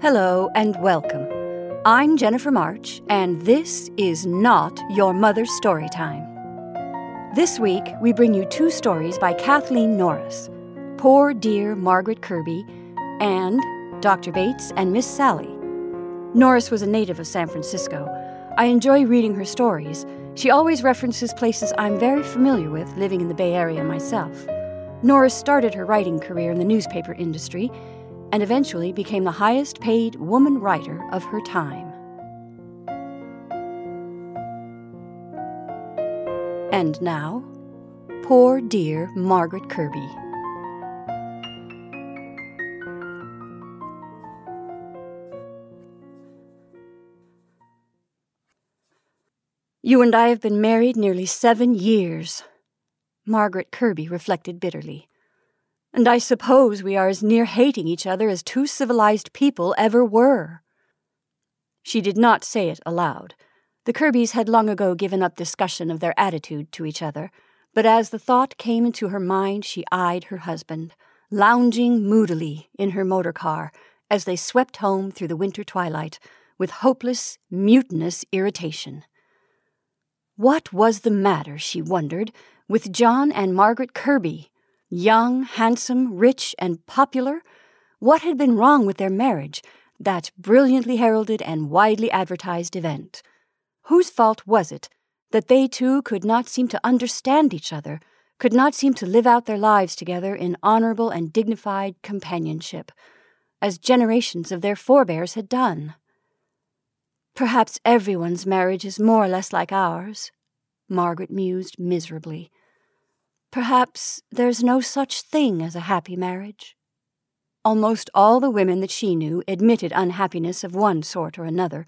Hello and welcome. I'm Jennifer March, and this is not your mother's story time. This week, we bring you two stories by Kathleen Norris Poor Dear Margaret Kirby and Dr. Bates and Miss Sally. Norris was a native of San Francisco. I enjoy reading her stories. She always references places I'm very familiar with living in the Bay Area myself. Norris started her writing career in the newspaper industry and eventually became the highest paid woman writer of her time. And now, poor dear Margaret Kirby. You and I have been married nearly seven years. Margaret Kirby reflected bitterly. And I suppose we are as near hating each other as two civilized people ever were. She did not say it aloud. The Kirbys had long ago given up discussion of their attitude to each other, but as the thought came into her mind, she eyed her husband, lounging moodily in her motor car as they swept home through the winter twilight with hopeless, mutinous irritation. What was the matter, she wondered, with John and Margaret Kirby? Young, handsome, rich, and popular? What had been wrong with their marriage, that brilliantly heralded and widely advertised event? Whose fault was it that they two could not seem to understand each other, could not seem to live out their lives together in honorable and dignified companionship, as generations of their forebears had done? Perhaps everyone's marriage is more or less like ours, Margaret mused miserably. Perhaps there's no such thing as a happy marriage. Almost all the women that she knew admitted unhappiness of one sort or another,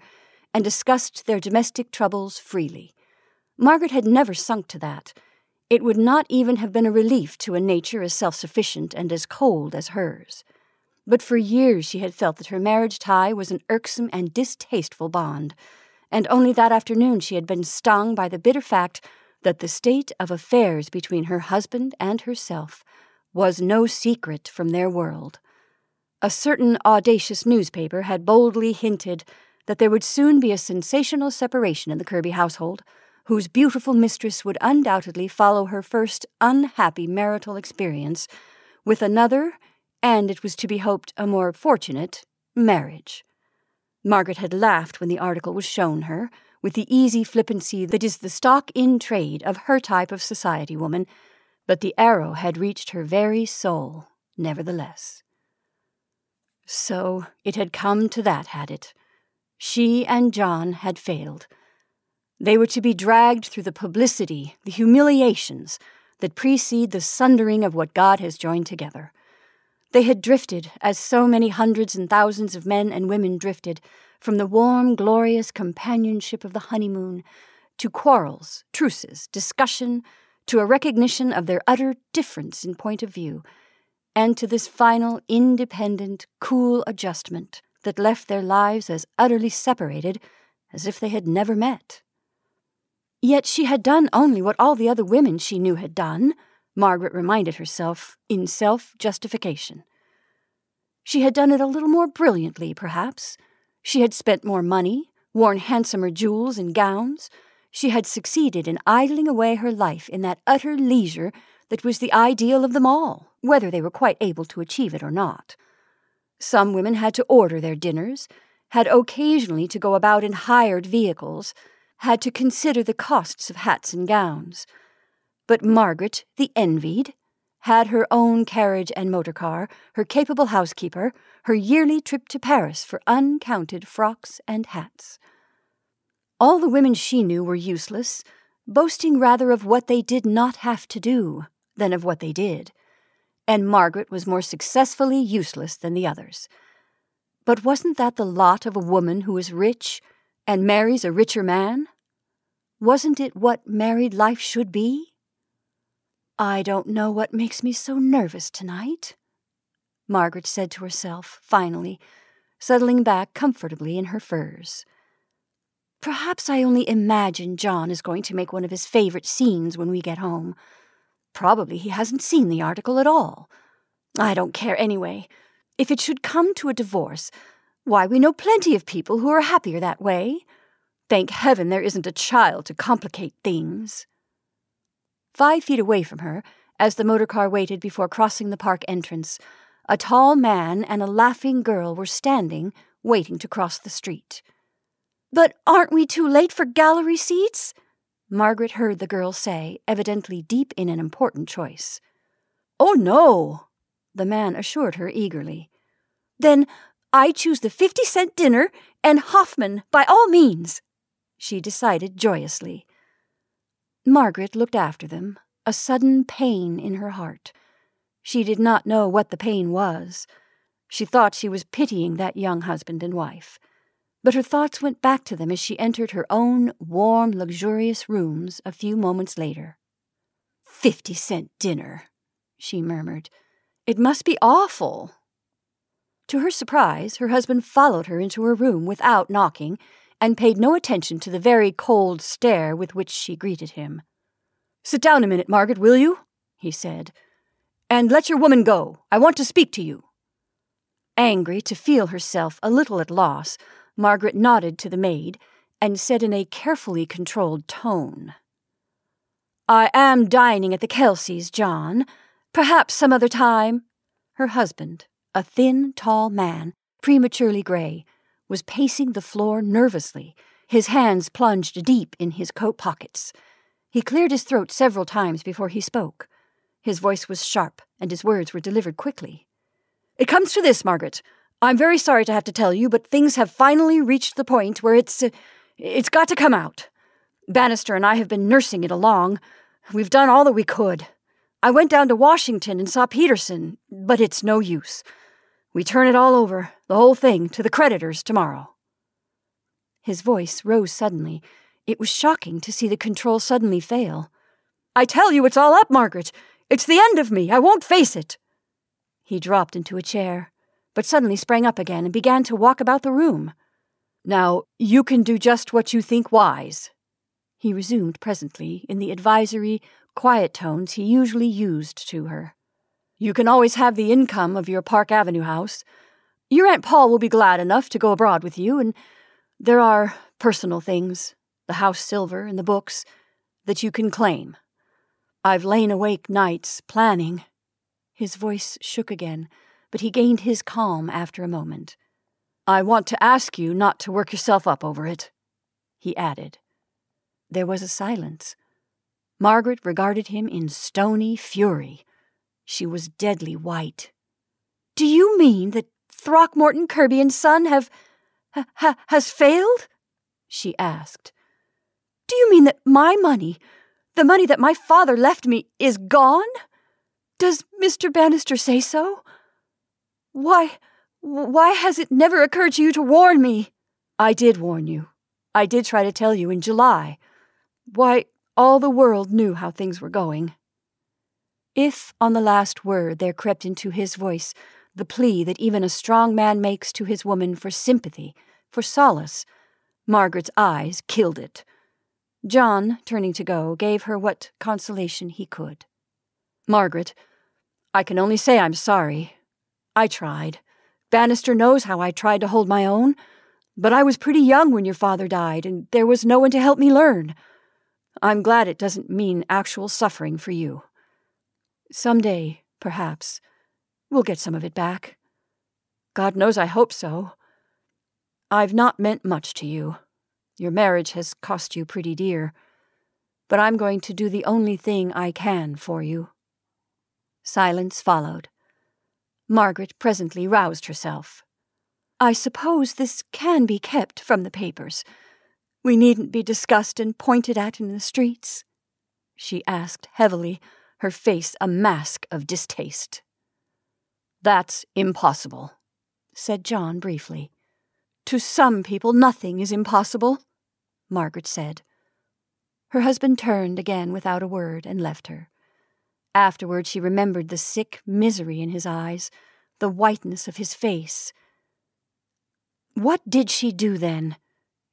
and discussed their domestic troubles freely. Margaret had never sunk to that. It would not even have been a relief to a nature as self sufficient and as cold as hers. But for years she had felt that her marriage tie was an irksome and distasteful bond, and only that afternoon she had been stung by the bitter fact that the state of affairs between her husband and herself was no secret from their world. A certain audacious newspaper had boldly hinted that there would soon be a sensational separation in the Kirby household, whose beautiful mistress would undoubtedly follow her first unhappy marital experience with another, and it was to be hoped a more fortunate, marriage. Margaret had laughed when the article was shown her, with the easy flippancy that is the stock in trade of her type of society woman, but the arrow had reached her very soul, nevertheless. So it had come to that, had it? She and John had failed. They were to be dragged through the publicity, the humiliations that precede the sundering of what God has joined together. They had drifted, as so many hundreds and thousands of men and women drifted, from the warm, glorious companionship of the honeymoon to quarrels, truces, discussion, to a recognition of their utter difference in point of view, and to this final, independent, cool adjustment that left their lives as utterly separated as if they had never met. Yet she had done only what all the other women she knew had done, Margaret reminded herself, in self justification. She had done it a little more brilliantly, perhaps she had spent more money, worn handsomer jewels and gowns. She had succeeded in idling away her life in that utter leisure that was the ideal of them all, whether they were quite able to achieve it or not. Some women had to order their dinners, had occasionally to go about in hired vehicles, had to consider the costs of hats and gowns. But Margaret, the envied, had her own carriage and motor car, her capable housekeeper, her yearly trip to Paris for uncounted frocks and hats. All the women she knew were useless, boasting rather of what they did not have to do than of what they did, and Margaret was more successfully useless than the others. But wasn't that the lot of a woman who is rich and marries a richer man? Wasn't it what married life should be? I don't know what makes me so nervous tonight, Margaret said to herself, finally, settling back comfortably in her furs. Perhaps I only imagine John is going to make one of his favorite scenes when we get home. Probably he hasn't seen the article at all. I don't care anyway. If it should come to a divorce, Why, we know plenty of people who are happier that way. Thank heaven there isn't a child to complicate things. Five feet away from her, as the motor car waited before crossing the park entrance, a tall man and a laughing girl were standing, waiting to cross the street. But aren't we too late for gallery seats? Margaret heard the girl say, evidently deep in an important choice. Oh, no, the man assured her eagerly. Then I choose the fifty cent dinner and Hoffman by all means, she decided joyously. Margaret looked after them, a sudden pain in her heart. She did not know what the pain was. She thought she was pitying that young husband and wife. But her thoughts went back to them as she entered her own warm, luxurious rooms a few moments later. Fifty cent dinner, she murmured. It must be awful. To her surprise, her husband followed her into her room without knocking and paid no attention to the very cold stare with which she greeted him. Sit down a minute, Margaret, will you? he said. And let your woman go. I want to speak to you. Angry to feel herself a little at loss, Margaret nodded to the maid and said in a carefully controlled tone, I am dining at the Kelseys, John. Perhaps some other time. Her husband, a thin, tall man, prematurely gray, was pacing the floor nervously, his hands plunged deep in his coat pockets. He cleared his throat several times before he spoke. His voice was sharp, and his words were delivered quickly. It comes to this, Margaret. I'm very sorry to have to tell you, but things have finally reached the point where it's. Uh, it's got to come out. Bannister and I have been nursing it along. We've done all that we could. I went down to Washington and saw Peterson, but it's no use. We turn it all over, the whole thing, to the creditors tomorrow. His voice rose suddenly. It was shocking to see the control suddenly fail. I tell you, it's all up, Margaret. It's the end of me. I won't face it. He dropped into a chair, but suddenly sprang up again and began to walk about the room. Now, you can do just what you think wise, he resumed presently in the advisory, quiet tones he usually used to her. You can always have the income of your Park Avenue house. Your Aunt Paul will be glad enough to go abroad with you, and there are personal things, the house silver and the books, that you can claim. I've lain awake nights planning. His voice shook again, but he gained his calm after a moment. I want to ask you not to work yourself up over it, he added. There was a silence. Margaret regarded him in stony fury. She was deadly white. Do you mean that Throckmorton Kirby and Son have. Ha, has failed? she asked. Do you mean that my money, the money that my father left me, is gone? Does Mr. Bannister say so? Why, why has it never occurred to you to warn me? I did warn you. I did try to tell you in July. Why, all the world knew how things were going. If, on the last word, there crept into his voice the plea that even a strong man makes to his woman for sympathy, for solace, Margaret's eyes killed it. John, turning to go, gave her what consolation he could. Margaret, I can only say I'm sorry. I tried. Bannister knows how I tried to hold my own. But I was pretty young when your father died, and there was no one to help me learn. I'm glad it doesn't mean actual suffering for you. Some day, perhaps, we'll get some of it back. God knows I hope so. I've not meant much to you. Your marriage has cost you pretty dear. But I'm going to do the only thing I can for you. Silence followed. Margaret presently roused herself. I suppose this can be kept from the papers. We needn't be discussed and pointed at in the streets, she asked heavily her face a mask of distaste. That's impossible, said John briefly. To some people, nothing is impossible, Margaret said. Her husband turned again without a word and left her. Afterward, she remembered the sick misery in his eyes, the whiteness of his face. What did she do then?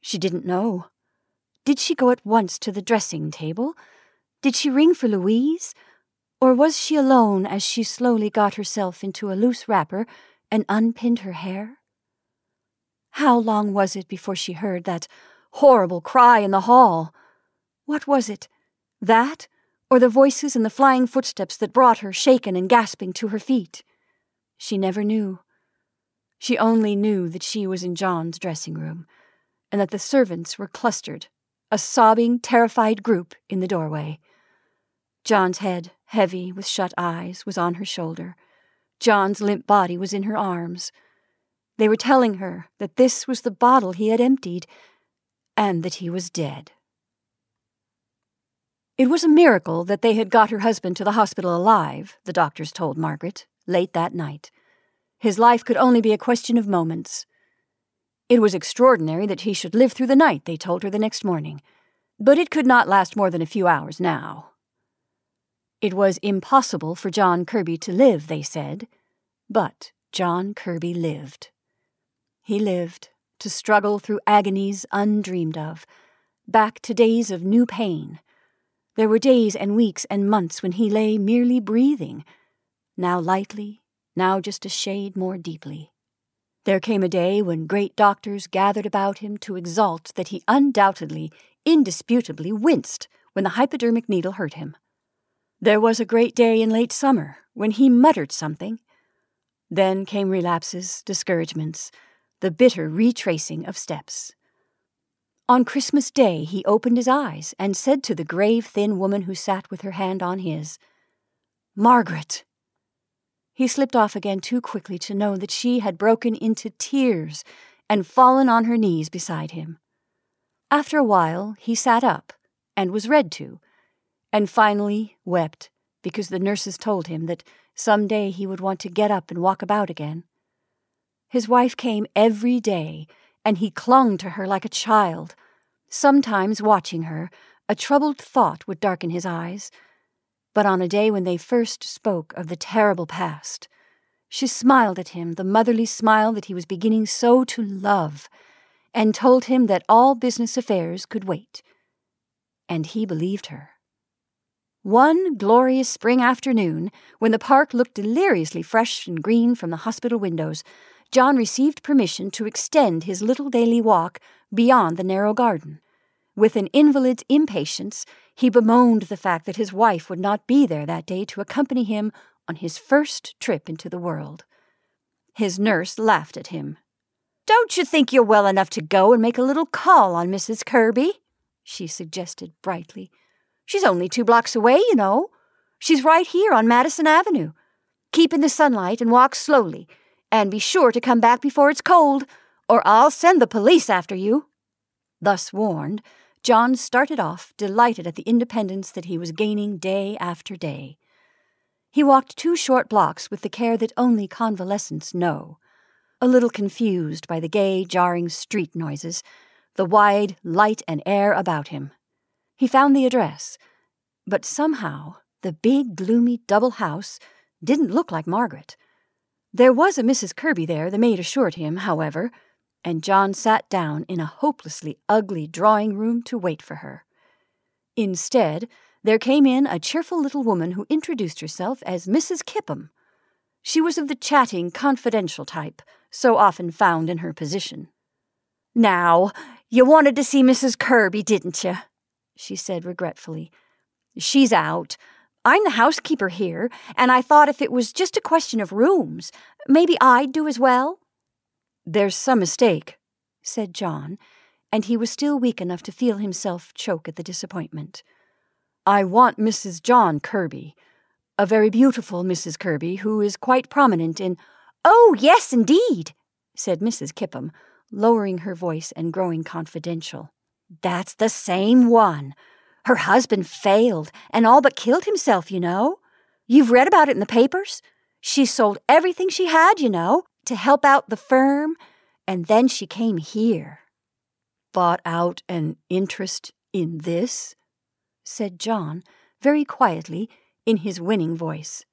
She didn't know. Did she go at once to the dressing table? Did she ring for Louise? Or was she alone as she slowly got herself into a loose wrapper and unpinned her hair? How long was it before she heard that horrible cry in the hall? What was it? That, or the voices and the flying footsteps that brought her, shaken and gasping, to her feet? She never knew. She only knew that she was in John's dressing room, and that the servants were clustered, a sobbing, terrified group, in the doorway. John's head, heavy with shut eyes, was on her shoulder. John's limp body was in her arms. They were telling her that this was the bottle he had emptied, and that he was dead. It was a miracle that they had got her husband to the hospital alive, the doctors told Margaret, late that night. His life could only be a question of moments. It was extraordinary that he should live through the night, they told her the next morning, but it could not last more than a few hours now. It was impossible for John Kirby to live, they said, but John Kirby lived. He lived to struggle through agonies undreamed of, back to days of new pain there were days and weeks and months when he lay merely breathing, now lightly, now just a shade more deeply. There came a day when great doctors gathered about him to exult that he undoubtedly, indisputably winced when the hypodermic needle hurt him. There was a great day in late summer when he muttered something. Then came relapses, discouragements, the bitter retracing of steps. On Christmas Day, he opened his eyes and said to the grave, thin woman who sat with her hand on his, Margaret! He slipped off again too quickly to know that she had broken into tears and fallen on her knees beside him. After a while, he sat up and was read to, and finally wept because the nurses told him that some day he would want to get up and walk about again. His wife came every day and he clung to her like a child. Sometimes, watching her, a troubled thought would darken his eyes. But on a day when they first spoke of the terrible past, she smiled at him the motherly smile that he was beginning so to love, and told him that all business affairs could wait. And he believed her. One glorious spring afternoon, when the park looked deliriously fresh and green from the hospital windows, John received permission to extend his little daily walk beyond the narrow garden. With an invalid's impatience, he bemoaned the fact that his wife would not be there that day to accompany him on his first trip into the world. His nurse laughed at him. Don't you think you're well enough to go and make a little call on Mrs. Kirby? she suggested brightly. She's only two blocks away, you know. She's right here on Madison Avenue. Keep in the sunlight and walk slowly. And be sure to come back before it's cold, or I'll send the police after you. Thus warned, John started off, delighted at the independence that he was gaining day after day. He walked two short blocks with the care that only convalescents know, a little confused by the gay, jarring street noises, the wide light and air about him. He found the address, but somehow the big, gloomy double house didn't look like Margaret. There was a Mrs. Kirby there, the maid assured him, however, and John sat down in a hopelessly ugly drawing room to wait for her. Instead, there came in a cheerful little woman who introduced herself as Mrs. Kipham. She was of the chatting, confidential type, so often found in her position. Now, you wanted to see Mrs. Kirby, didn't you? She said regretfully. She's out. I'm the housekeeper here, and I thought if it was just a question of rooms, maybe I'd do as well. There's some mistake, said John, and he was still weak enough to feel himself choke at the disappointment. I want Mrs. John Kirby, a very beautiful Mrs. Kirby who is quite prominent in. Oh, yes, indeed, said Mrs. Kipham, lowering her voice and growing confidential. That's the same one. Her husband failed and all but killed himself, you know. You've read about it in the papers. She sold everything she had, you know, to help out the firm, and then she came here. Bought out an interest in this? said John, very quietly, in his winning voice.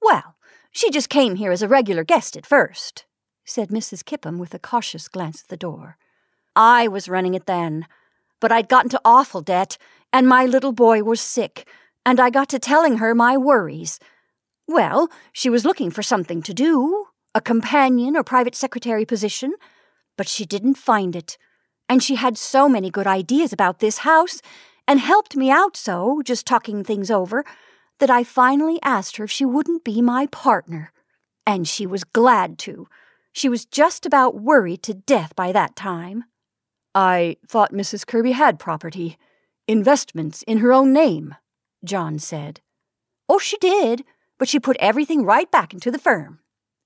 Well, she just came here as a regular guest at first, said Mrs. Kipham with a cautious glance at the door. I was running it then, but I'd got into awful debt, and my little boy was sick, and I got to telling her my worries. Well, she was looking for something to do, a companion or private secretary position, but she didn't find it. And she had so many good ideas about this house, and helped me out so, just talking things over, that I finally asked her if she wouldn't be my partner. And she was glad to. She was just about worried to death by that time. I thought Mrs. Kirby had property, investments in her own name, John said. Oh, she did, but she put everything right back into the firm,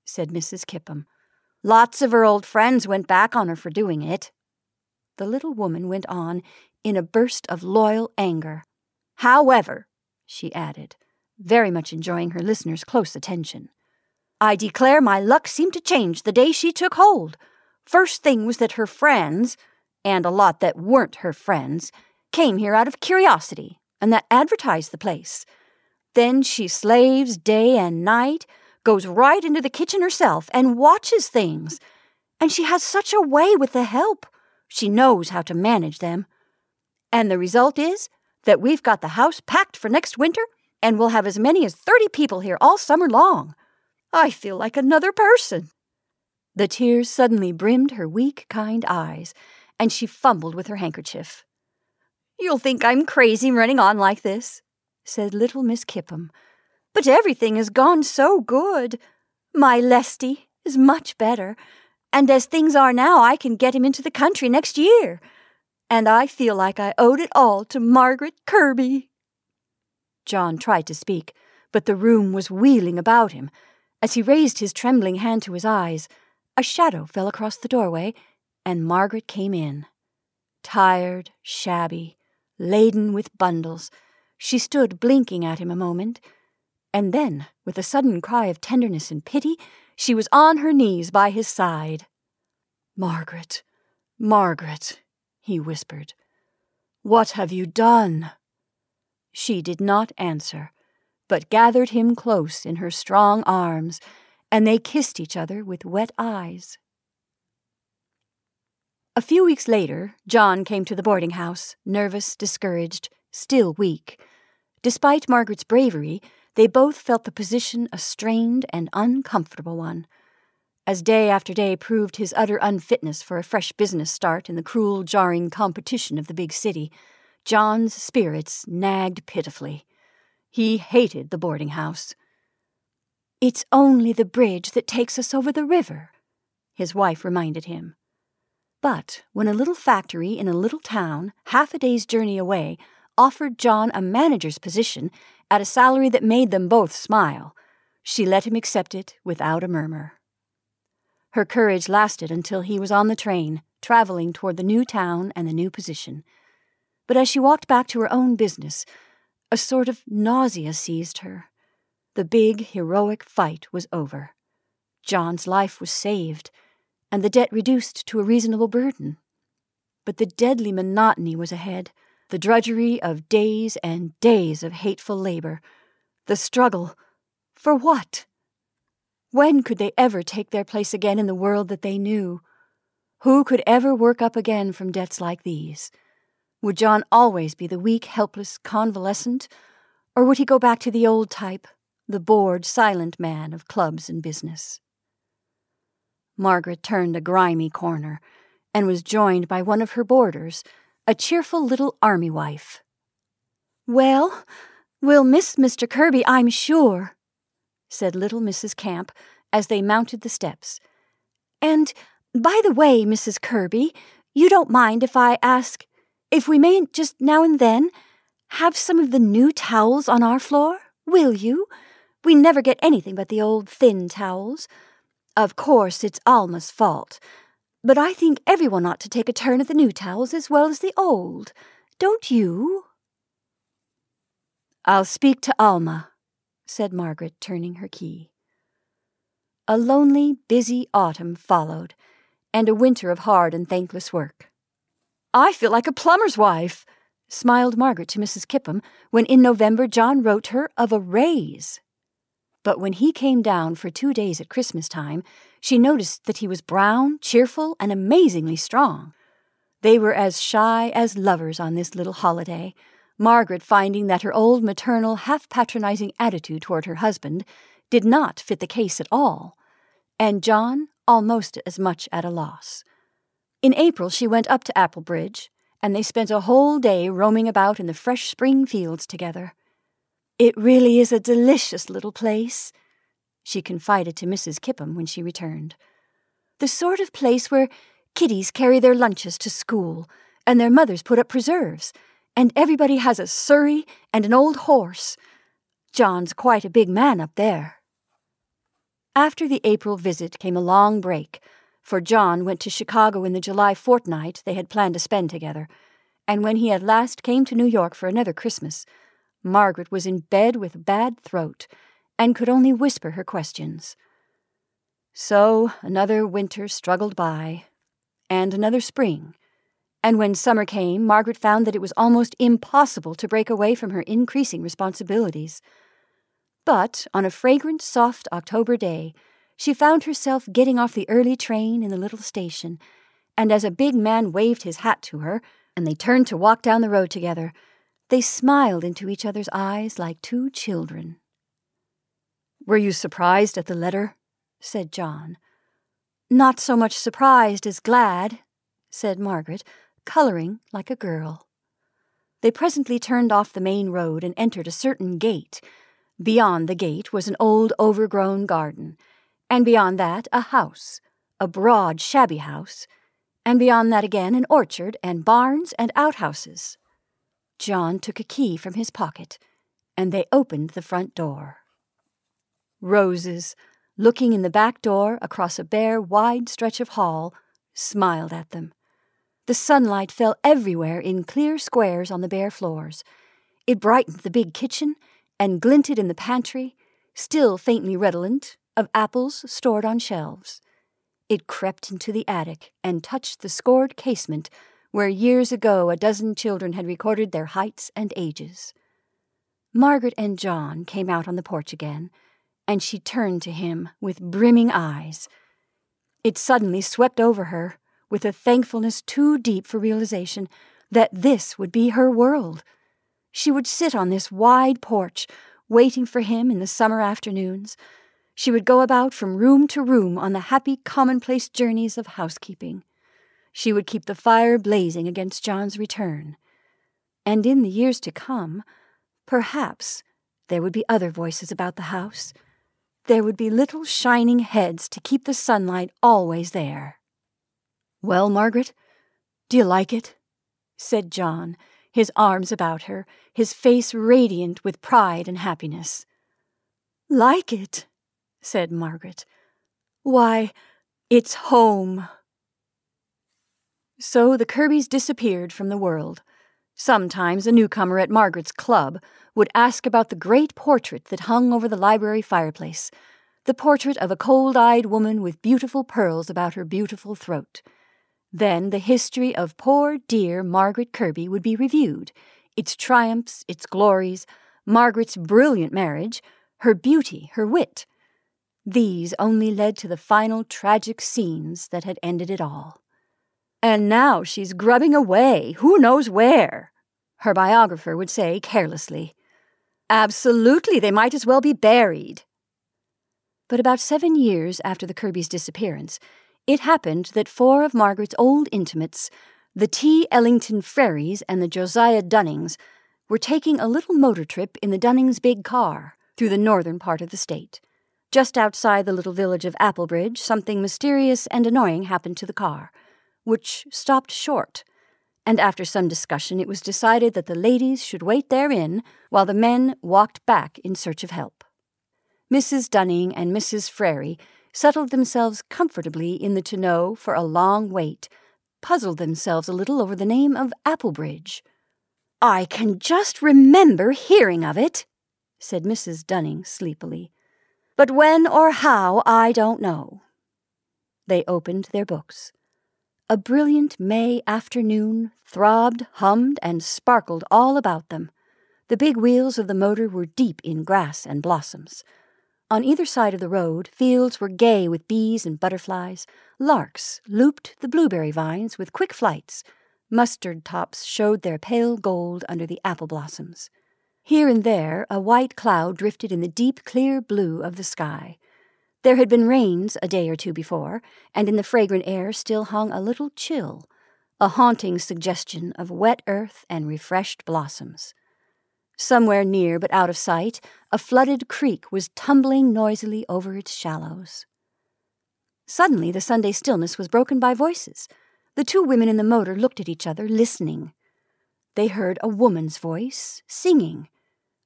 said Mrs. Kippum. Lots of her old friends went back on her for doing it. The little woman went on in a burst of loyal anger. However, she added, very much enjoying her listener's close attention, I declare my luck seemed to change the day she took hold. First thing was that her friends, and a lot that weren't her friends, came here out of curiosity, and that advertised the place. Then she slaves day and night, goes right into the kitchen herself, and watches things. And she has such a way with the help. She knows how to manage them. And the result is that we've got the house packed for next winter, and we'll have as many as 30 people here all summer long. I feel like another person. The tears suddenly brimmed her weak, kind eyes, and she fumbled with her handkerchief. You'll think I'm crazy running on like this, said little Miss Kippum. But everything has gone so good. My Lesty is much better, and as things are now, I can get him into the country next year and I feel like I owed it all to Margaret Kirby. John tried to speak, but the room was wheeling about him. As he raised his trembling hand to his eyes, a shadow fell across the doorway, and Margaret came in. Tired, shabby, laden with bundles, she stood blinking at him a moment, and then, with a sudden cry of tenderness and pity, she was on her knees by his side. Margaret, Margaret, he whispered. What have you done? She did not answer, but gathered him close in her strong arms, and they kissed each other with wet eyes. A few weeks later, John came to the boarding house, nervous, discouraged, still weak. Despite Margaret's bravery, they both felt the position a strained and uncomfortable one as day after day proved his utter unfitness for a fresh business start in the cruel, jarring competition of the big city, John's spirits nagged pitifully. He hated the boarding house. It's only the bridge that takes us over the river, his wife reminded him. But when a little factory in a little town, half a day's journey away, offered John a manager's position at a salary that made them both smile, she let him accept it without a murmur. Her courage lasted until he was on the train, traveling toward the new town and the new position. But as she walked back to her own business, a sort of nausea seized her. The big, heroic fight was over. John's life was saved, and the debt reduced to a reasonable burden. But the deadly monotony was ahead, the drudgery of days and days of hateful labor, the struggle for what? When could they ever take their place again in the world that they knew? Who could ever work up again from debts like these? Would John always be the weak, helpless convalescent, or would he go back to the old type, the bored, silent man of clubs and business? Margaret turned a grimy corner and was joined by one of her boarders, a cheerful little army wife. Well, we'll miss Mr. Kirby, I'm sure, said little Mrs. Camp as they mounted the steps. And, by the way, Mrs. Kirby, you don't mind if I ask if we mayn't just now and then have some of the new towels on our floor, will you? We never get anything but the old thin towels. Of course, it's Alma's fault, but I think everyone ought to take a turn at the new towels as well as the old. Don't you? I'll speak to Alma, said Margaret, turning her key. A lonely, busy autumn followed, and a winter of hard and thankless work. I feel like a plumber's wife, smiled Margaret to Mrs. Kippum when in November John wrote her of a raise. But when he came down for two days at Christmas time, she noticed that he was brown, cheerful, and amazingly strong. They were as shy as lovers on this little holiday, Margaret finding that her old maternal, half patronizing attitude toward her husband did not fit the case at all, and John almost as much at a loss. In April, she went up to Applebridge, and they spent a whole day roaming about in the fresh spring fields together. It really is a delicious little place, she confided to Mrs. Kippum when she returned. The sort of place where kiddies carry their lunches to school, and their mothers put up preserves, and everybody has a surrey and an old horse. John's quite a big man up there. After the April visit came a long break, for John went to Chicago in the July fortnight they had planned to spend together, and when he at last came to New York for another Christmas, Margaret was in bed with a bad throat and could only whisper her questions. So another winter struggled by, and another spring, and when summer came, Margaret found that it was almost impossible to break away from her increasing responsibilities. But on a fragrant, soft October day, she found herself getting off the early train in the little station, and as a big man waved his hat to her, and they turned to walk down the road together, they smiled into each other's eyes like two children. Were you surprised at the letter? said John. Not so much surprised as glad, said Margaret, colouring like a girl. They presently turned off the main road and entered a certain gate. Beyond the gate was an old overgrown garden, and beyond that a house, a broad, shabby house, and beyond that again an orchard and barns and outhouses. John took a key from his pocket, and they opened the front door. Roses, looking in the back door across a bare, wide stretch of hall, smiled at them. The sunlight fell everywhere in clear squares on the bare floors. It brightened the big kitchen and glinted in the pantry, still faintly redolent of apples stored on shelves. It crept into the attic and touched the scored casement where years ago a dozen children had recorded their heights and ages. Margaret and John came out on the porch again, and she turned to him with brimming eyes. It suddenly swept over her, with a thankfulness too deep for realization, that this would be her world. She would sit on this wide porch, waiting for him in the summer afternoons. She would go about from room to room on the happy commonplace journeys of housekeeping. She would keep the fire blazing against John's return. And in the years to come, perhaps there would be other voices about the house. There would be little shining heads to keep the sunlight always there. Well, Margaret, do you like it? said John, his arms about her, his face radiant with pride and happiness. Like it, said Margaret. Why, it's home. So the Kirbys disappeared from the world. Sometimes a newcomer at Margaret's club would ask about the great portrait that hung over the library fireplace, the portrait of a cold eyed woman with beautiful pearls about her beautiful throat. Then the history of poor dear Margaret Kirby would be reviewed its triumphs, its glories, Margaret's brilliant marriage, her beauty, her wit. These only led to the final tragic scenes that had ended it all. And now she's grubbing away, who knows where, her biographer would say carelessly. Absolutely, they might as well be buried. But about seven years after the Kirbys' disappearance, it happened that four of Margaret's old intimates, the T. Ellington Frarys and the Josiah Dunnings, were taking a little motor trip in the Dunnings' big car through the northern part of the state. Just outside the little village of Applebridge, something mysterious and annoying happened to the car which stopped short, and after some discussion it was decided that the ladies should wait therein while the men walked back in search of help. Mrs. Dunning and Mrs. Frary settled themselves comfortably in the tonneau for a long wait, puzzled themselves a little over the name of Applebridge. I can just remember hearing of it, said Mrs. Dunning sleepily. But when or how, I don't know. They opened their books. A brilliant May afternoon throbbed, hummed, and sparkled all about them. The big wheels of the motor were deep in grass and blossoms. On either side of the road, fields were gay with bees and butterflies. Larks looped the blueberry vines with quick flights. Mustard tops showed their pale gold under the apple blossoms. Here and there, a white cloud drifted in the deep, clear blue of the sky. There had been rains a day or two before, and in the fragrant air still hung a little chill, a haunting suggestion of wet earth and refreshed blossoms. Somewhere near but out of sight, a flooded creek was tumbling noisily over its shallows. Suddenly, the Sunday stillness was broken by voices. The two women in the motor looked at each other, listening. They heard a woman's voice, singing,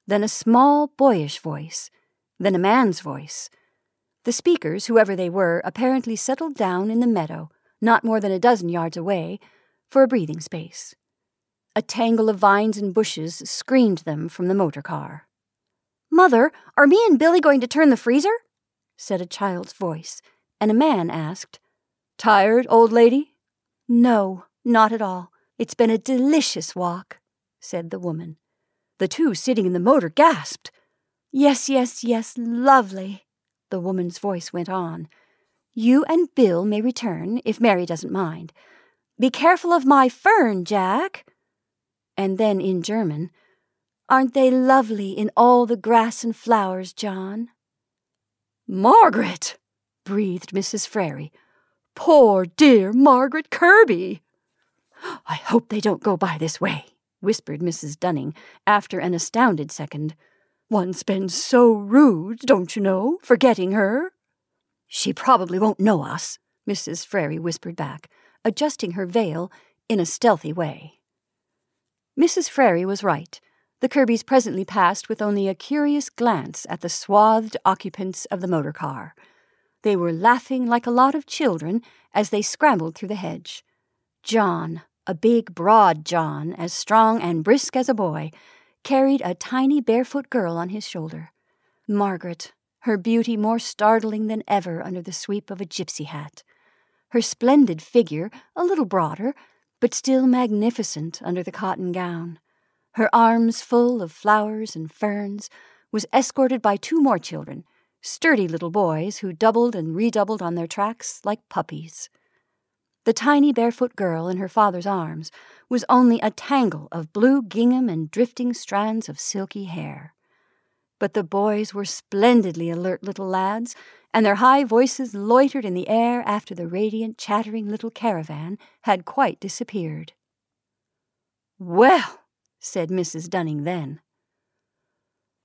then a small, boyish voice, then a man's voice. The speakers, whoever they were, apparently settled down in the meadow, not more than a dozen yards away, for a breathing space. A tangle of vines and bushes screened them from the motor car. Mother, are me and Billy going to turn the freezer? said a child's voice, and a man asked, Tired, old lady? No, not at all. It's been a delicious walk, said the woman. The two sitting in the motor gasped. Yes, yes, yes, lovely, the woman's voice went on. You and Bill may return, if Mary doesn't mind. Be careful of my fern, Jack and then in German, Aren't they lovely in all the grass and flowers, John? Margaret, breathed Mrs. Frary. Poor dear Margaret Kirby. I hope they don't go by this way, whispered Mrs. Dunning after an astounded second. One's been so rude, don't you know, forgetting her. She probably won't know us, Mrs. Frary whispered back, adjusting her veil in a stealthy way. Mrs. Frary was right. The Kirbys presently passed with only a curious glance at the swathed occupants of the motor car. They were laughing like a lot of children as they scrambled through the hedge. John, a big, broad John, as strong and brisk as a boy, carried a tiny barefoot girl on his shoulder. Margaret, her beauty more startling than ever under the sweep of a gypsy hat. Her splendid figure, a little broader, but still magnificent under the cotton gown. Her arms full of flowers and ferns, was escorted by two more children, sturdy little boys who doubled and redoubled on their tracks like puppies. The tiny barefoot girl in her father's arms was only a tangle of blue gingham and drifting strands of silky hair. But the boys were splendidly alert little lads, and their high voices loitered in the air after the radiant, chattering little caravan had quite disappeared. Well, said Mrs. Dunning then.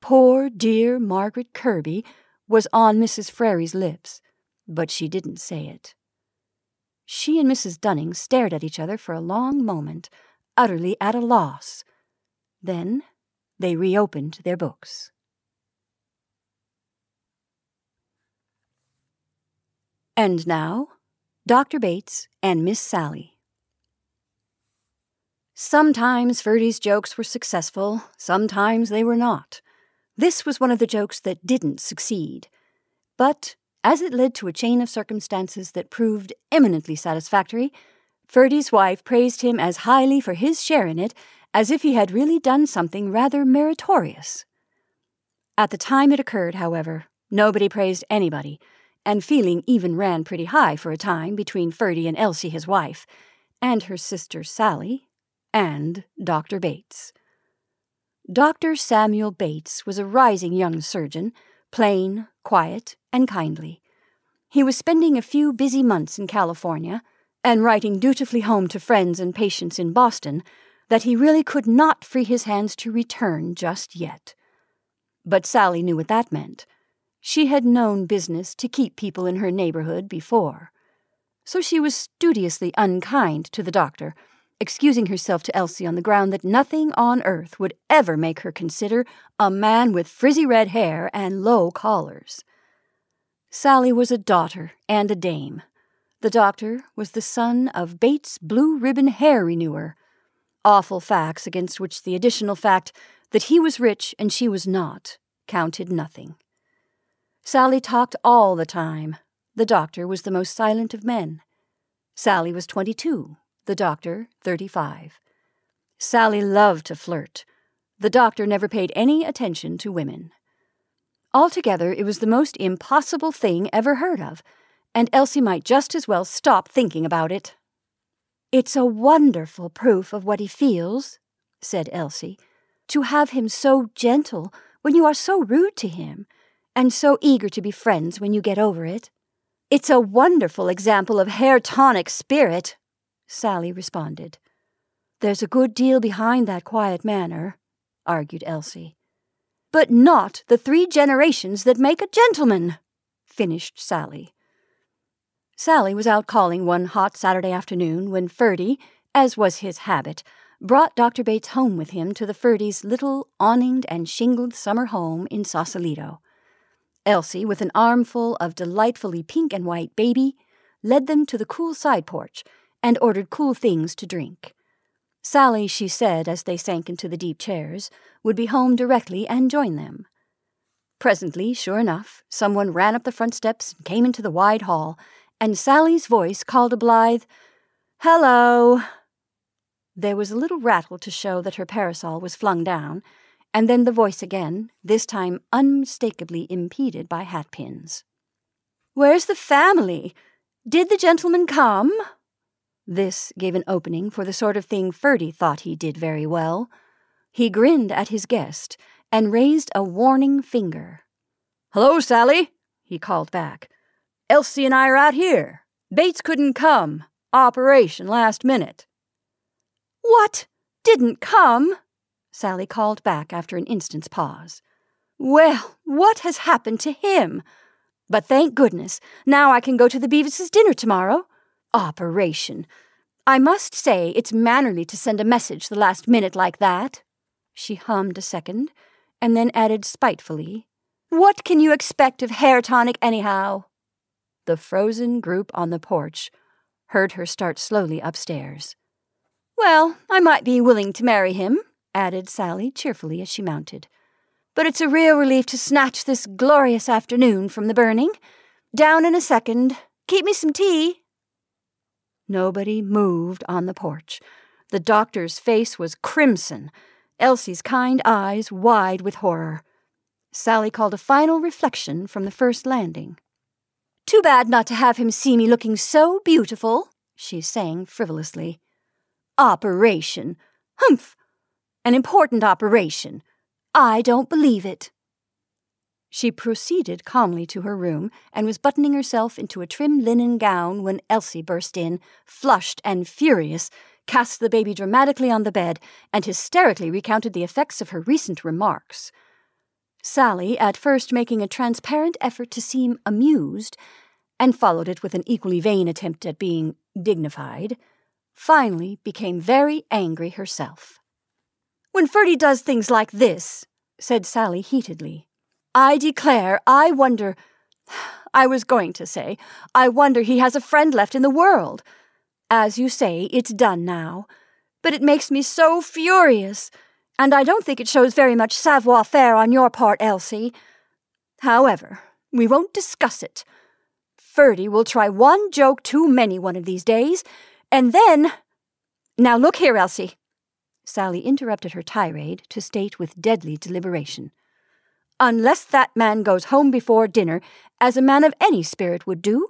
Poor dear Margaret Kirby was on Mrs. Frary's lips, but she didn't say it. She and Mrs. Dunning stared at each other for a long moment, utterly at a loss. Then they reopened their books. And now, Dr. Bates and Miss Sally. Sometimes Ferdy's jokes were successful, sometimes they were not. This was one of the jokes that didn't succeed. But, as it led to a chain of circumstances that proved eminently satisfactory, Ferdy's wife praised him as highly for his share in it as if he had really done something rather meritorious. At the time it occurred, however, nobody praised anybody and feeling even ran pretty high for a time between Ferdy and Elsie, his wife, and her sister Sally, and Dr. Bates. Dr. Samuel Bates was a rising young surgeon, plain, quiet, and kindly. He was spending a few busy months in California and writing dutifully home to friends and patients in Boston that he really could not free his hands to return just yet. But Sally knew what that meant. She had known business to keep people in her neighborhood before. So she was studiously unkind to the doctor, excusing herself to Elsie on the ground that nothing on earth would ever make her consider a man with frizzy red hair and low collars. Sally was a daughter and a dame. The doctor was the son of Bates' blue ribbon hair renewer. Awful facts against which the additional fact that he was rich and she was not counted nothing. Sally talked all the time. The doctor was the most silent of men. Sally was 22, the doctor 35. Sally loved to flirt. The doctor never paid any attention to women. Altogether, it was the most impossible thing ever heard of, and Elsie might just as well stop thinking about it. It's a wonderful proof of what he feels, said Elsie, to have him so gentle when you are so rude to him and so eager to be friends when you get over it. It's a wonderful example of hair tonic spirit, Sally responded. There's a good deal behind that quiet manner, argued Elsie. But not the three generations that make a gentleman, finished Sally. Sally was out calling one hot Saturday afternoon when Ferdy, as was his habit, brought Dr. Bates home with him to the Ferdys' little awninged and shingled summer home in Sausalito. Elsie, with an armful of delightfully pink and white baby, led them to the cool side porch and ordered cool things to drink. Sally, she said as they sank into the deep chairs, would be home directly and join them. Presently, sure enough, someone ran up the front steps and came into the wide hall, and Sally's voice called a blithe, Hello! There was a little rattle to show that her parasol was flung down, and then the voice again, this time unmistakably impeded by hatpins. Where's the family? Did the gentleman come? This gave an opening for the sort of thing Ferdy thought he did very well. He grinned at his guest and raised a warning finger. Hello, Sally, he called back. Elsie and I are out here. Bates couldn't come. Operation last minute. What? Didn't come? Sally called back after an instant's pause. Well, what has happened to him? But thank goodness, now I can go to the Beavises' dinner tomorrow. Operation. I must say it's mannerly to send a message the last minute like that. She hummed a second, and then added spitefully, What can you expect of hair tonic, anyhow? The frozen group on the porch heard her start slowly upstairs. Well, I might be willing to marry him, added Sally cheerfully as she mounted. But it's a real relief to snatch this glorious afternoon from the burning. Down in a second. Keep me some tea. Nobody moved on the porch. The doctor's face was crimson, Elsie's kind eyes wide with horror. Sally called a final reflection from the first landing. Too bad not to have him see me looking so beautiful, she sang frivolously. Operation. Humph! An important operation. I don't believe it. She proceeded calmly to her room and was buttoning herself into a trim linen gown when Elsie burst in, flushed and furious, cast the baby dramatically on the bed, and hysterically recounted the effects of her recent remarks. Sally, at first making a transparent effort to seem amused, and followed it with an equally vain attempt at being dignified, finally became very angry herself. When Ferdy does things like this, said Sally heatedly, I declare, I wonder. I was going to say, I wonder he has a friend left in the world. As you say, it's done now. But it makes me so furious, and I don't think it shows very much savoir faire on your part, Elsie. However, we won't discuss it. Ferdy will try one joke too many one of these days, and then. Now look here, Elsie. Sally interrupted her tirade to state with deadly deliberation. Unless that man goes home before dinner, as a man of any spirit would do,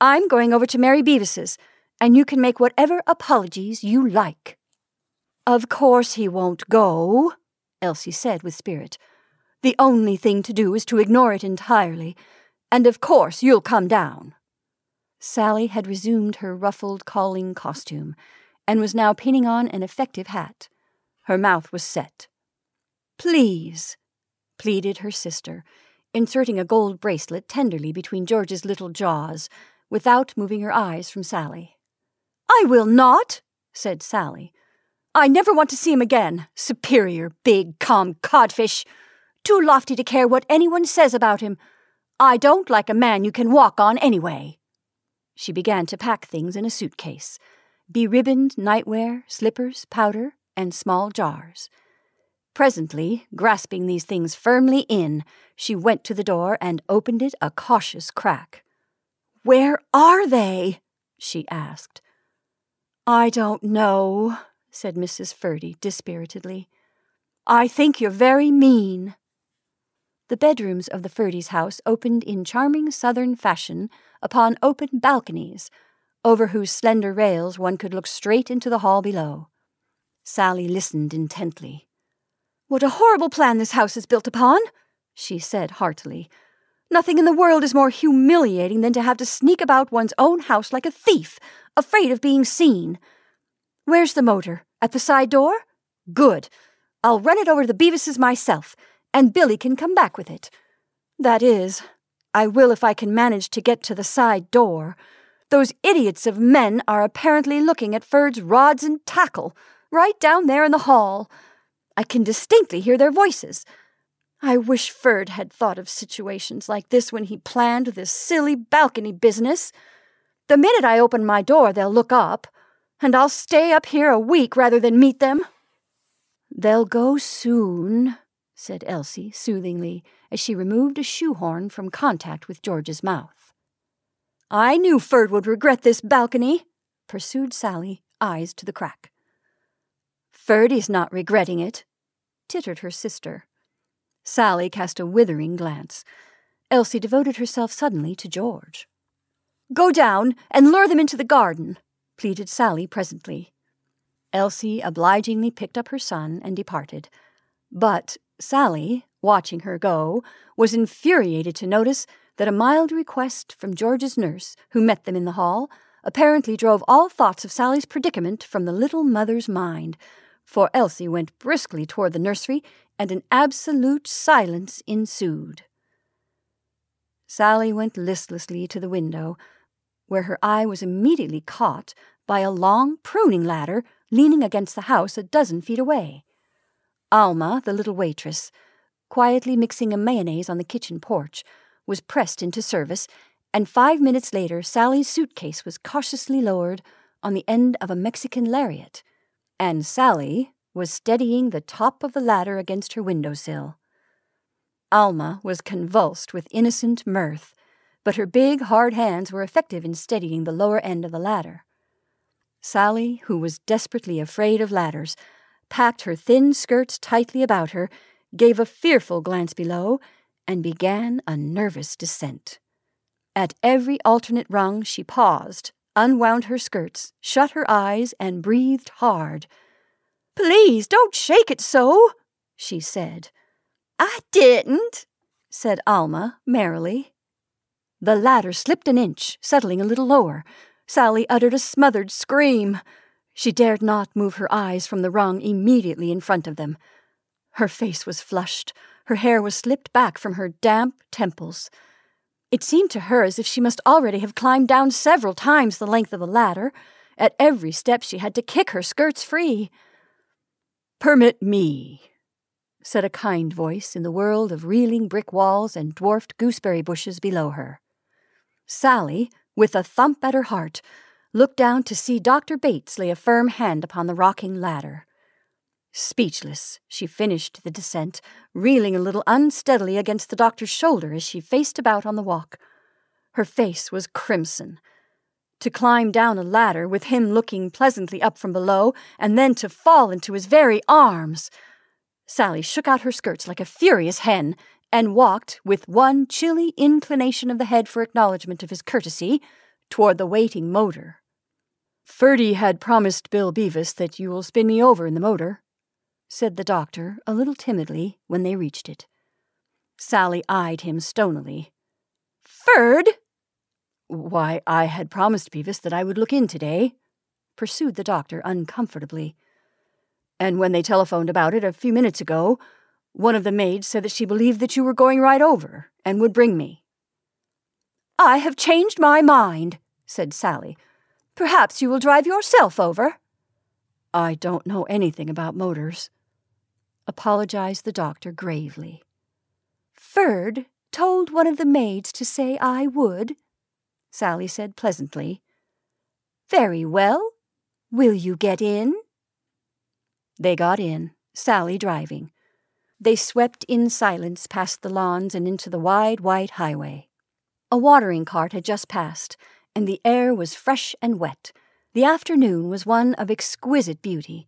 I'm going over to Mary Beavis's, and you can make whatever apologies you like. Of course he won't go, Elsie said with spirit. The only thing to do is to ignore it entirely, and of course you'll come down. Sally had resumed her ruffled calling costume, and was now pinning on an effective hat. Her mouth was set. Please, pleaded her sister, inserting a gold bracelet tenderly between George's little jaws, without moving her eyes from Sally. I will not, said Sally. I never want to see him again. Superior, big, calm codfish. Too lofty to care what anyone says about him. I don't like a man you can walk on anyway. She began to pack things in a suitcase beribboned nightwear, slippers, powder, and small jars. Presently, grasping these things firmly in, she went to the door and opened it a cautious crack. Where are they? she asked. I don't know, said Mrs. Ferdy dispiritedly. I think you're very mean. The bedrooms of the Ferdys' house opened in charming southern fashion upon open balconies, over whose slender rails one could look straight into the hall below. Sally listened intently. What a horrible plan this house is built upon, she said heartily. Nothing in the world is more humiliating than to have to sneak about one's own house like a thief, afraid of being seen. Where's the motor? At the side door? Good. I'll run it over to the Beavises myself, and Billy can come back with it. That is, I will if I can manage to get to the side door. Those idiots of men are apparently looking at Ferd's rods and tackle, right down there in the hall. I can distinctly hear their voices. I wish Ferd had thought of situations like this when he planned this silly balcony business. The minute I open my door, they'll look up, and I'll stay up here a week rather than meet them. They'll go soon, said Elsie soothingly as she removed a shoehorn from contact with George's mouth. I knew Ferd would regret this balcony, pursued Sally, eyes to the crack. Ferdy's not regretting it, tittered her sister. Sally cast a withering glance. Elsie devoted herself suddenly to George. Go down and lure them into the garden, pleaded Sally presently. Elsie obligingly picked up her son and departed. But Sally, watching her go, was infuriated to notice that a mild request from George's nurse, who met them in the hall, apparently drove all thoughts of Sally's predicament from the little mother's mind, for Elsie went briskly toward the nursery, and an absolute silence ensued. Sally went listlessly to the window, where her eye was immediately caught by a long pruning ladder leaning against the house a dozen feet away. Alma, the little waitress, quietly mixing a mayonnaise on the kitchen porch, was pressed into service, and five minutes later Sally's suitcase was cautiously lowered on the end of a Mexican lariat, and Sally was steadying the top of the ladder against her windowsill. Alma was convulsed with innocent mirth, but her big, hard hands were effective in steadying the lower end of the ladder. Sally, who was desperately afraid of ladders, packed her thin skirts tightly about her, gave a fearful glance below, and began a nervous descent. At every alternate rung, she paused, unwound her skirts, shut her eyes, and breathed hard. Please don't shake it so, she said. I didn't, said Alma merrily. The ladder slipped an inch, settling a little lower. Sally uttered a smothered scream. She dared not move her eyes from the rung immediately in front of them. Her face was flushed. Her hair was slipped back from her damp temples. It seemed to her as if she must already have climbed down several times the length of the ladder. At every step she had to kick her skirts free. Permit me, said a kind voice in the world of reeling brick walls and dwarfed gooseberry bushes below her. Sally, with a thump at her heart, looked down to see Dr. Bates lay a firm hand upon the rocking ladder. Speechless, she finished the descent, reeling a little unsteadily against the doctor's shoulder as she faced about on the walk. Her face was crimson. To climb down a ladder with him looking pleasantly up from below, and then to fall into his very arms. Sally shook out her skirts like a furious hen, and walked, with one chilly inclination of the head for acknowledgment of his courtesy, toward the waiting motor. Ferdy had promised Bill Beavis that you will spin me over in the motor, said the doctor a little timidly when they reached it. Sally eyed him stonily. Ferd? Why, I had promised Beavis that I would look in today, pursued the doctor uncomfortably. And when they telephoned about it a few minutes ago, one of the maids said that she believed that you were going right over and would bring me. I have changed my mind, said Sally, Perhaps you will drive yourself over. I don't know anything about motors, apologized the doctor gravely. Ferd told one of the maids to say I would, Sally said pleasantly. Very well. Will you get in? They got in, Sally driving. They swept in silence past the lawns and into the wide white highway. A watering cart had just passed, and the air was fresh and wet. The afternoon was one of exquisite beauty.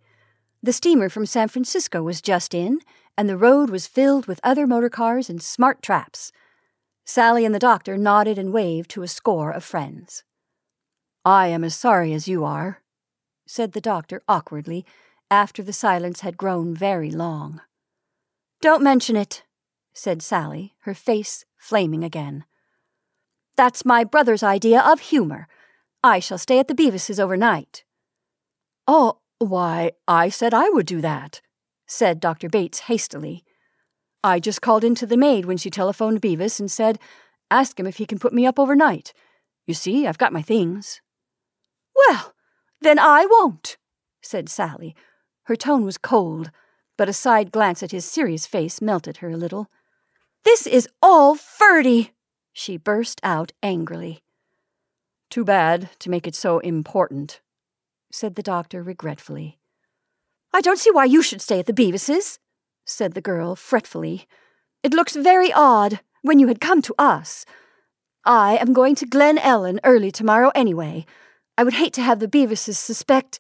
The steamer from San Francisco was just in, and the road was filled with other motor cars and smart traps. Sally and the doctor nodded and waved to a score of friends. I am as sorry as you are, said the doctor awkwardly, after the silence had grown very long. Don't mention it, said Sally, her face flaming again. That's my brother's idea of humor. I shall stay at the Beavises overnight. Oh, why, I said I would do that, said Dr. Bates hastily. I just called in to the maid when she telephoned Beavis and said, Ask him if he can put me up overnight. You see, I've got my things. Well, then I won't, said Sally. Her tone was cold, but a side glance at his serious face melted her a little. This is all Ferdy, she burst out angrily. Too bad to make it so important, said the doctor regretfully. I don't see why you should stay at the Beavises, said the girl fretfully. It looks very odd when you had come to us. I am going to Glen Ellen early tomorrow anyway. I would hate to have the Beavises suspect.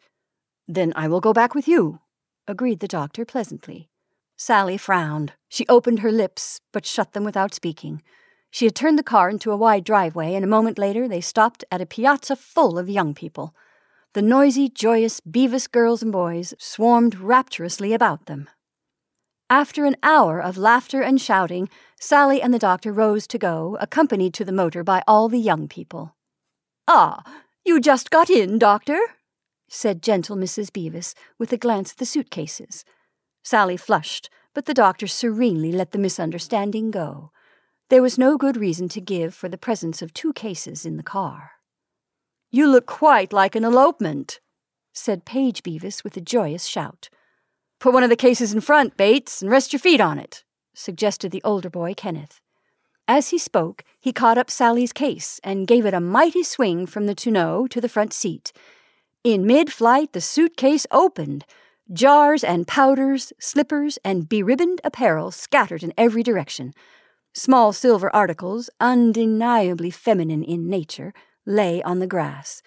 Then I will go back with you, agreed the doctor pleasantly. Sally frowned. She opened her lips, but shut them without speaking. She had turned the car into a wide driveway, and a moment later they stopped at a piazza full of young people. The noisy, joyous Beavis girls and boys swarmed rapturously about them. After an hour of laughter and shouting, Sally and the doctor rose to go, accompanied to the motor by all the young people. Ah, you just got in, doctor? said gentle Mrs. Beavis, with a glance at the suitcases. Sally flushed, but the doctor serenely let the misunderstanding go. There was no good reason to give for the presence of two cases in the car. You look quite like an elopement, said Page Beavis with a joyous shout. Put one of the cases in front, Bates, and rest your feet on it, suggested the older boy, Kenneth. As he spoke, he caught up Sally's case and gave it a mighty swing from the tonneau to the front seat. In mid flight, the suitcase opened. Jars and powders, slippers, and beribboned apparel scattered in every direction. Small silver articles, undeniably feminine in nature, lay on the grass.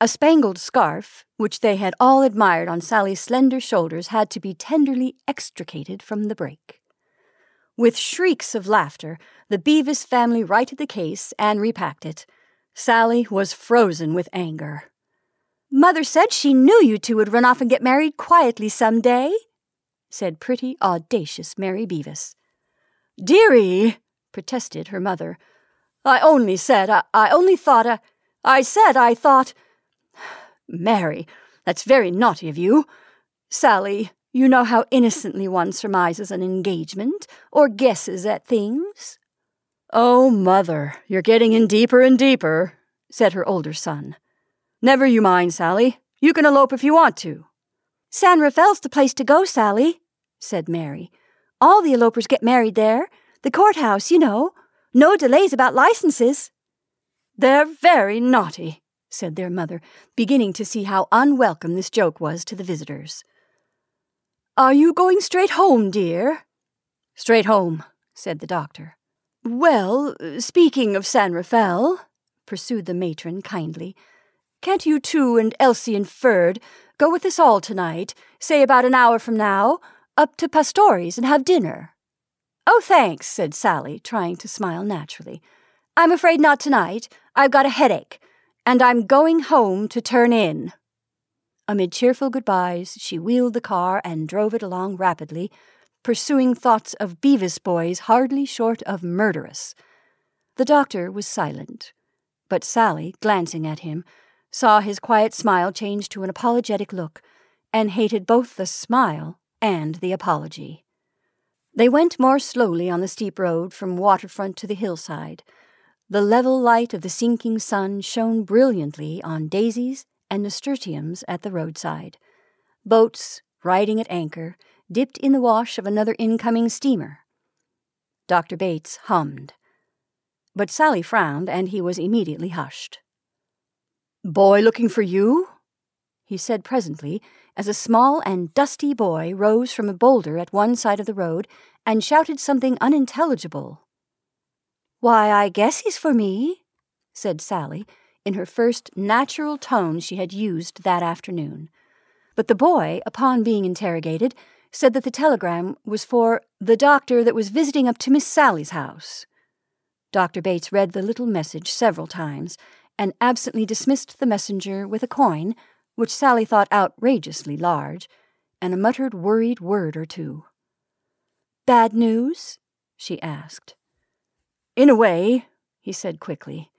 A spangled scarf, which they had all admired on Sally's slender shoulders, had to be tenderly extricated from the break. With shrieks of laughter, the Beavis family righted the case and repacked it. Sally was frozen with anger. Mother said she knew you two would run off and get married quietly some day, said pretty, audacious Mary Beavis. Dearie, protested her mother. I only said, I, I only thought, I, I said I thought. Mary, that's very naughty of you. Sally, you know how innocently one surmises an engagement or guesses at things. Oh, mother, you're getting in deeper and deeper, said her older son. Never you mind, Sally. You can elope if you want to. San Rafael's the place to go, Sally, said Mary. All the elopers get married there, the courthouse, you know. No delays about licenses. They're very naughty, said their mother, beginning to see how unwelcome this joke was to the visitors. Are you going straight home, dear? Straight home, said the doctor. Well, speaking of San Rafael, pursued the matron kindly, can't you two and Elsie and Ferd go with us all tonight, say about an hour from now, up to Pastori's and have dinner? Oh, thanks, said Sally, trying to smile naturally. I'm afraid not tonight. I've got a headache, and I'm going home to turn in. Amid cheerful goodbyes, she wheeled the car and drove it along rapidly, pursuing thoughts of Beavis boys hardly short of murderous. The doctor was silent, but Sally, glancing at him, saw his quiet smile change to an apologetic look, and hated both the smile and the apology. They went more slowly on the steep road from waterfront to the hillside. The level light of the sinking sun shone brilliantly on daisies and nasturtiums at the roadside. Boats, riding at anchor, dipped in the wash of another incoming steamer. Dr. Bates hummed. But Sally frowned, and he was immediately hushed. Boy looking for you? he said presently, as a small and dusty boy rose from a boulder at one side of the road and shouted something unintelligible. Why, I guess he's for me, said Sally, in her first natural tone she had used that afternoon. But the boy, upon being interrogated, said that the telegram was for the doctor that was visiting up to Miss Sally's house. Dr. Bates read the little message several times and absently dismissed the messenger with a coin, which Sally thought outrageously large, and a muttered worried word or two. Bad news? she asked. In a way, he said quickly.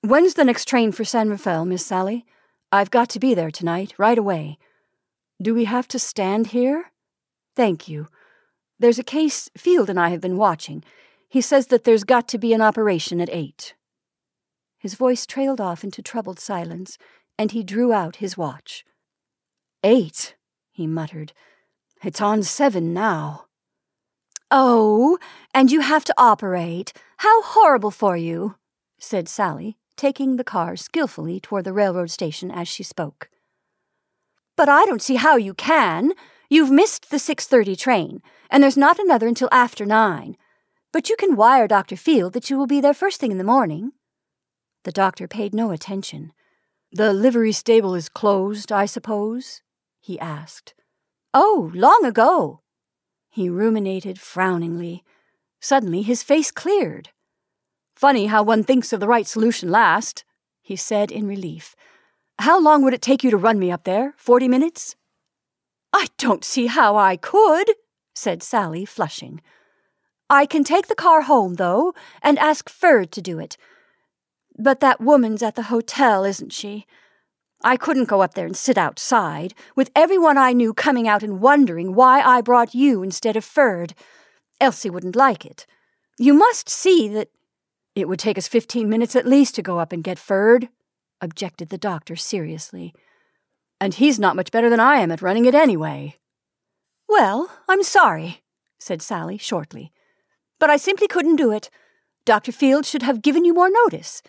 When's the next train for San Rafael, Miss Sally? I've got to be there tonight, right away. Do we have to stand here? Thank you. There's a case Field and I have been watching. He says that there's got to be an operation at eight. His voice trailed off into troubled silence, and he drew out his watch. Eight, he muttered. It's on seven now. Oh, and you have to operate. How horrible for you, said Sally, taking the car skillfully toward the railroad station as she spoke. But I don't see how you can. You've missed the 6:30 train, and there's not another until after 9. But you can wire Dr. Field that you will be there first thing in the morning. The doctor paid no attention. The livery stable is closed, I suppose? he asked. Oh, long ago. He ruminated frowningly. Suddenly his face cleared. Funny how one thinks of the right solution last, he said in relief. How long would it take you to run me up there? Forty minutes? I don't see how I could, said Sally, flushing. I can take the car home, though, and ask Ferd to do it. But that woman's at the hotel, isn't she? I couldn't go up there and sit outside, with everyone I knew coming out and wondering why I brought you instead of Ferd. Elsie wouldn't like it. You must see that. It would take us fifteen minutes at least to go up and get Ferd, objected the doctor seriously. And he's not much better than I am at running it anyway. Well, I'm sorry, said Sally shortly. But I simply couldn't do it. Dr. Field should have given you more notice.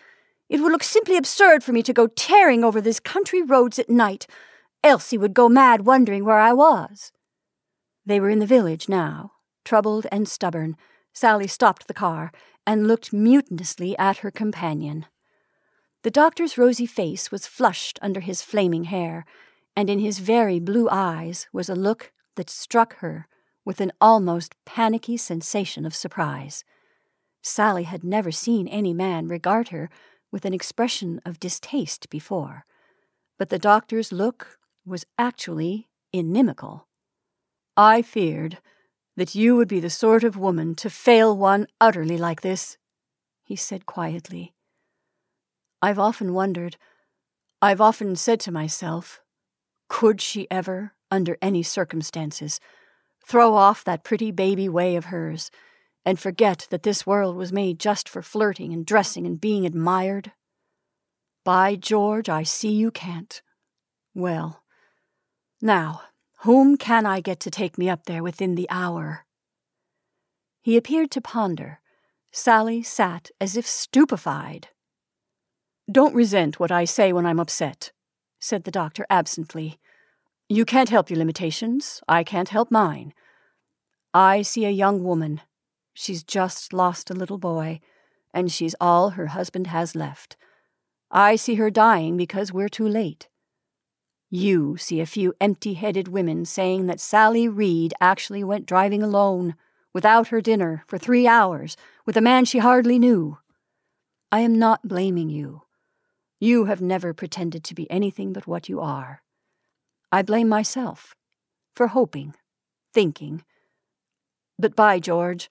It would look simply absurd for me to go tearing over these country roads at night. Elsie would go mad wondering where I was. They were in the village now, troubled and stubborn. Sally stopped the car and looked mutinously at her companion. The doctor's rosy face was flushed under his flaming hair, and in his very blue eyes was a look that struck her with an almost panicky sensation of surprise. Sally had never seen any man regard her with an expression of distaste before, but the doctor's look was actually inimical. I feared that you would be the sort of woman to fail one utterly like this, he said quietly. I've often wondered, I've often said to myself, could she ever, under any circumstances, throw off that pretty baby way of hers? and forget that this world was made just for flirting and dressing and being admired? By George, I see you can't. Well, now, whom can I get to take me up there within the hour? He appeared to ponder. Sally sat as if stupefied. Don't resent what I say when I'm upset, said the doctor absently. You can't help your limitations. I can't help mine. I see a young woman She's just lost a little boy, and she's all her husband has left. I see her dying because we're too late. You see a few empty headed women saying that Sally Reed actually went driving alone, without her dinner, for three hours, with a man she hardly knew. I am not blaming you. You have never pretended to be anything but what you are. I blame myself for hoping, thinking. But by George,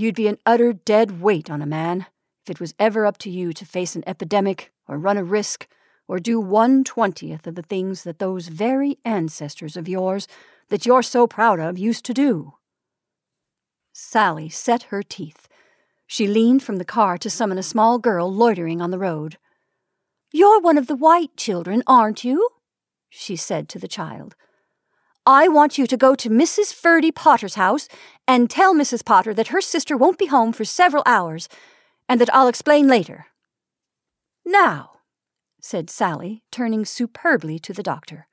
You'd be an utter dead weight on a man if it was ever up to you to face an epidemic or run a risk or do one twentieth of the things that those very ancestors of yours that you're so proud of used to do. Sally set her teeth. She leaned from the car to summon a small girl loitering on the road. You're one of the white children, aren't you? she said to the child. I want you to go to Mrs. Ferdy Potter's house and tell Mrs. Potter that her sister won't be home for several hours, and that I'll explain later. Now, said Sally, turning superbly to the doctor,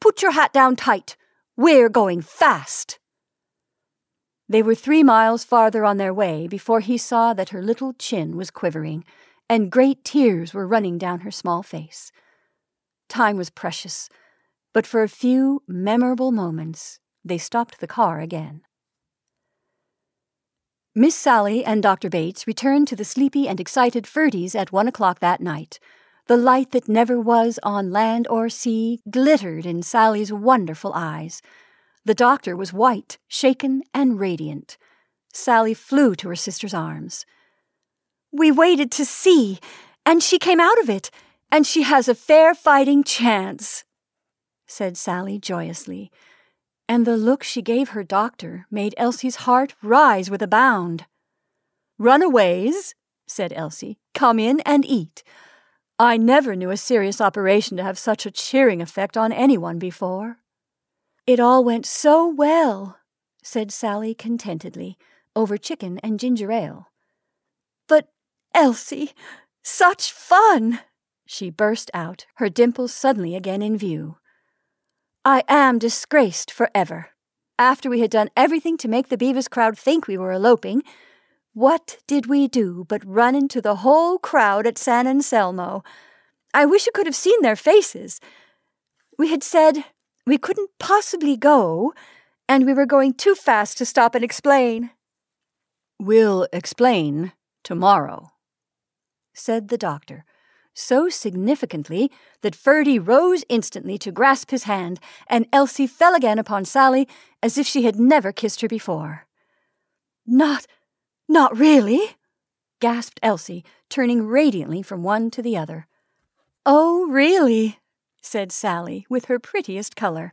put your hat down tight. We're going fast. They were three miles farther on their way before he saw that her little chin was quivering, and great tears were running down her small face. Time was precious but for a few memorable moments they stopped the car again. Miss Sally and Dr. Bates returned to the sleepy and excited Ferdys at one o'clock that night. The light that never was on land or sea glittered in Sally's wonderful eyes. The doctor was white, shaken, and radiant. Sally flew to her sister's arms. We waited to see, and she came out of it, and she has a fair fighting chance, said Sally joyously, and the look she gave her doctor made Elsie's heart rise with a bound. Runaways, said Elsie, come in and eat. I never knew a serious operation to have such a cheering effect on anyone before. It all went so well, said Sally contentedly, over chicken and ginger ale. But, Elsie, such fun! she burst out, her dimples suddenly again in view. I am disgraced forever. After we had done everything to make the Beavis crowd think we were eloping, what did we do but run into the whole crowd at San Anselmo? I wish you could have seen their faces. We had said we couldn't possibly go, and we were going too fast to stop and explain. We'll explain tomorrow, said the doctor, so significantly that Ferdy rose instantly to grasp his hand, and Elsie fell again upon Sally as if she had never kissed her before. Not, not really? gasped Elsie, turning radiantly from one to the other. Oh, really? said Sally, with her prettiest color.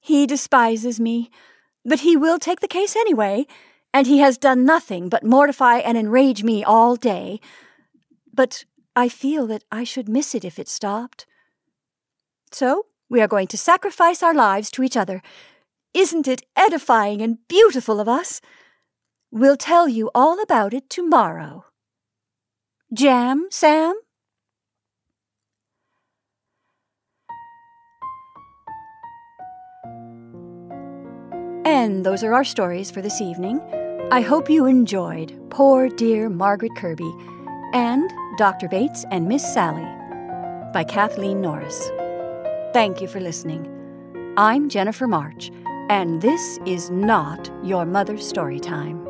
He despises me, but he will take the case anyway, and he has done nothing but mortify and enrage me all day. But I feel that I should miss it if it stopped. So we are going to sacrifice our lives to each other. Isn't it edifying and beautiful of us? We'll tell you all about it tomorrow. Jam, Sam? And those are our stories for this evening. I hope you enjoyed Poor Dear Margaret Kirby and Dr. Bates and Miss Sally by Kathleen Norris. Thank you for listening. I'm Jennifer March, and this is not your mother's story time.